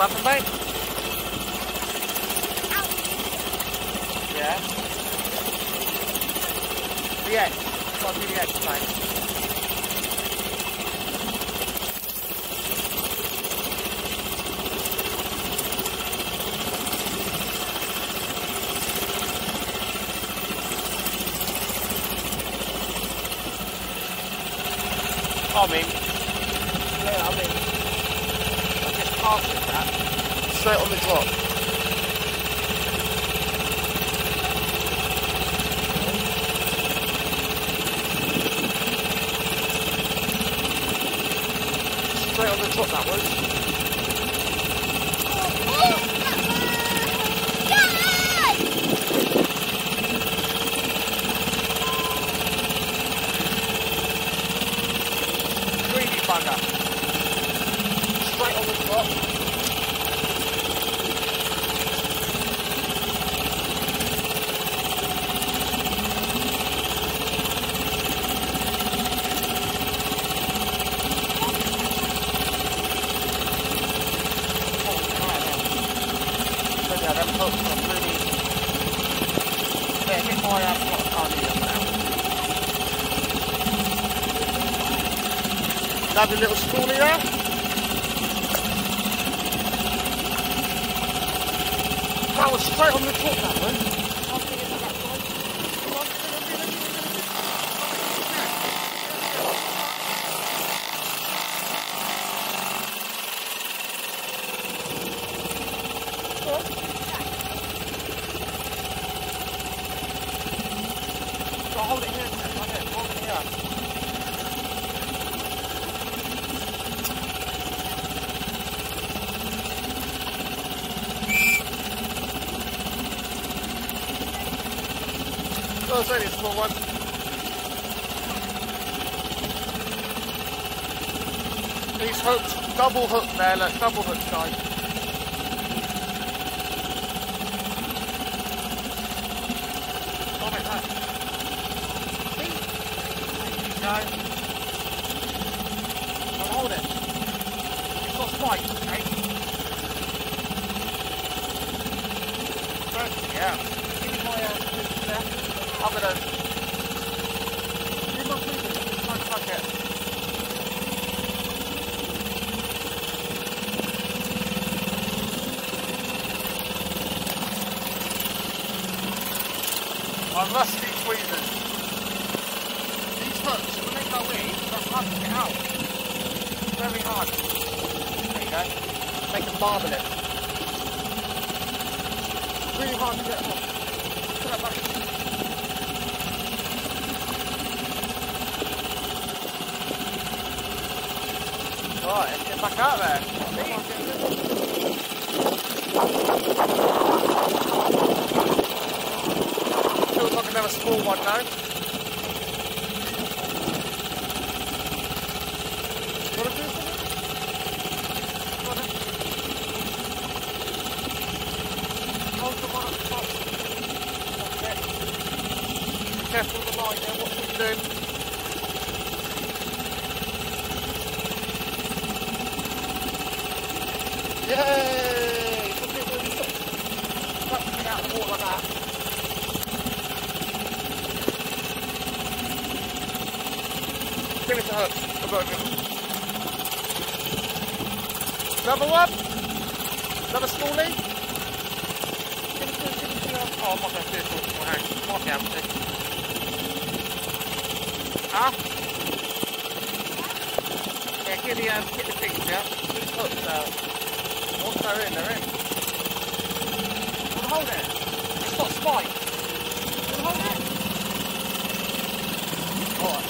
What happened, mate? Yeah. The. Got to do the mate. I mean, yeah, I mean, Just it that straight on the drop. Straight on the drop that was. Greedy bugger. Straight on the drop. Yeah, them hooks are really... They're a bit high up, what I can't do them now. Lovely little schoolie there. That was straight on the top, that one. So hold it here, hold it, hold it here. Oh, it's only a small one. He's hooked, double hooked there, look, double hook spikes, yeah. Give me my, uh. I'm touch it. My rusty tweezers. These hooks, when they go in, they're hard to get out. Very hard. There you go. Make them marble it. Really hard to get off. Put that back. Right, let's get back out there. Feels like another small one now. Wanna do something? Wanna- Hold the one up top. That's it. Be careful with the line there, what we doing? Yay! Look at really the water like that. Give it to her. Come on, give it. Another one? Another smallie? Give it to her, give it to her. Oh, to do it my hand. Might be able. Huh? Yeah, get the, um, get the things out. The hooks out. Once they're in, they're in. Hold it. It's got spikes. Well, hold it. Alright.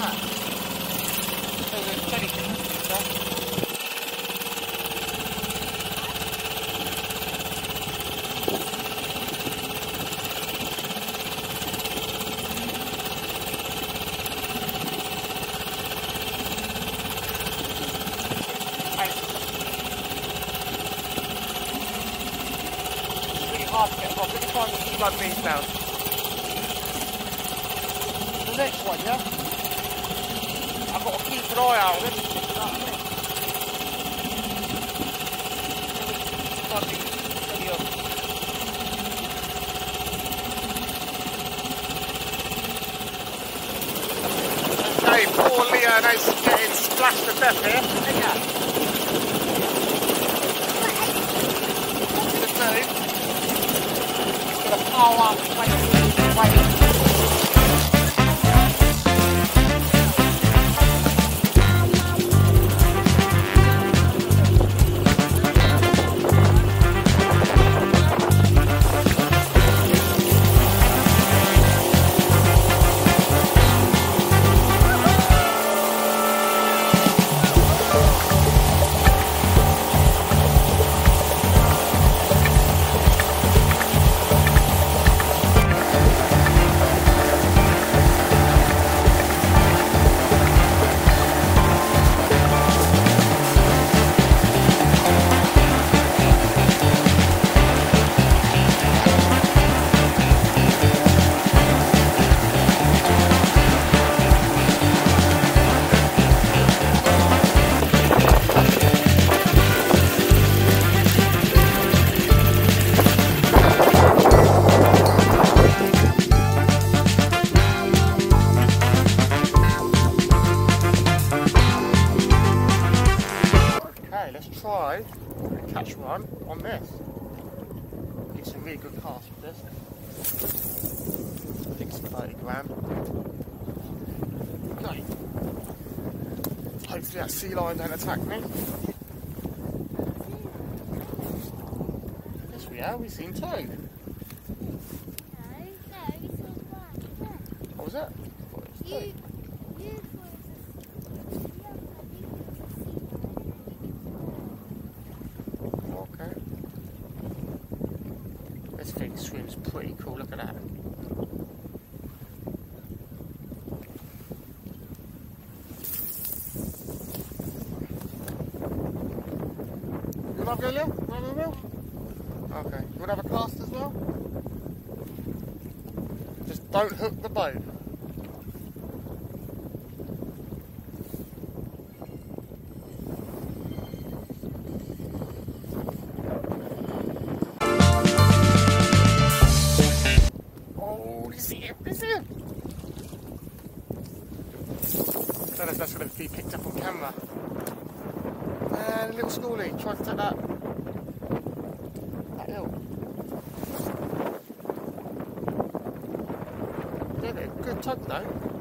Right. So there's plenty It's really hard to get across. Let me find the blood beans down. The next one, yeah? I've got to keep an eye out on it. You know what I mean? might be pretty up. Okay, poor Leon is getting splashed to death here. Yeah. What to do? He's gonna pile up, wait, really good cast with this. I think it's 30 gram. Okay. Hopefully that sea lion don't attack me. Yes we are, we've seen two. What was it? What was it? Okay. You want to have a go, Lil? You want to have a? Okay. You want to have a cast as well? Just don't hook the boat. Oh, it? You see it? I don't know if that's going to be picked up on camera. And a little schoolie trying to take that. That hill. It a good tug though.